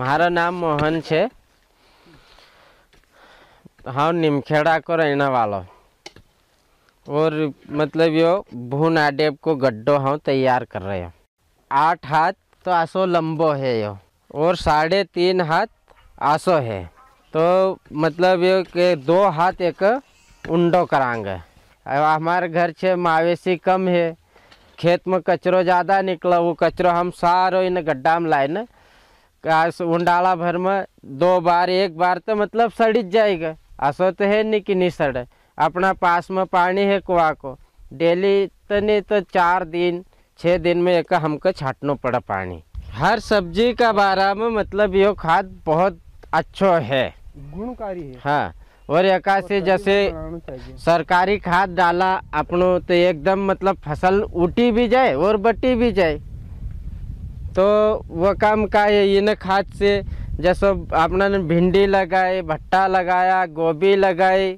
મારું નામ મોહન છે हाँ निमखेड़ा को रहने वाला और मतलब यो भून आडेब को गड्ढो हम तैयार कर रहे हो आठ हाथ तो आसो लंबो है यो और साढ़े तीन हाथ आसो है तो मतलब ये कि दो हाथ एक उंडो करांगे अब हमारे घर छे मावेशी कम है खेत में कचरो ज़्यादा निकला वो कचरो हम सारो इन गड्ढा में लाए ना कास उंडाला भर में दो बार एक बार तो मतलब सड़ जाएगा। ऐसा तो है नहीं कि नहीं सड़े। अपना पास में पानी है कुआ को। डेली तो नहीं तो चार दिन छः दिन में एक हमको छाटना पड़ा पानी। हर सब्ज़ी का बारे में मतलब ये खाद बहुत अच्छो है। गुणकारी है। हाँ और एक से जैसे सरकारी खाद डाला अपनों तो एकदम मतलब फ़सल उठी भी जाए और बटी भी जाए। तो वो काम का है इन खाद से जैसे अपना ने भिंडी लगाए भट्टा लगाया गोभी लगाई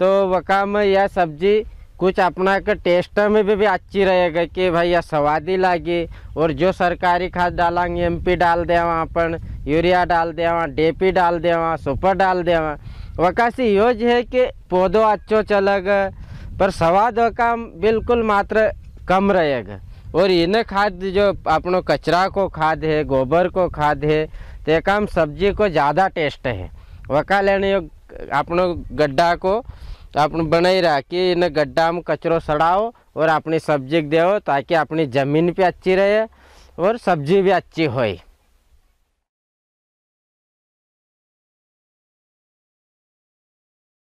तो वो काम यह सब्ज़ी कुछ अपना का टेस्ट में भी, भी अच्छी रहेगा कि भाई यह स्वादी लगी। और जो सरकारी खाद डालेंगे एमपी डाल देवा अपन यूरिया डाल दे देवा डीपी डाल देवा सुपर डाल दे देवा वकासी योज है कि पौधो अच्छो चलेगा पर स्वाद का बिल्कुल मात्र कम रहेगा। और इन खाद जो अपनों कचरा को खाद है, गोबर को खाद है तो काम सब्ज़ी को ज़्यादा टेस्ट है। वका लेने अपनों गड्ढा को अपन बनाई रहा कि इन गड्ढा में कचरो सड़ाओ और अपनी सब्ज़ी को दो ताकि अपनी ज़मीन भी अच्छी रहे और सब्ज़ी भी अच्छी होए।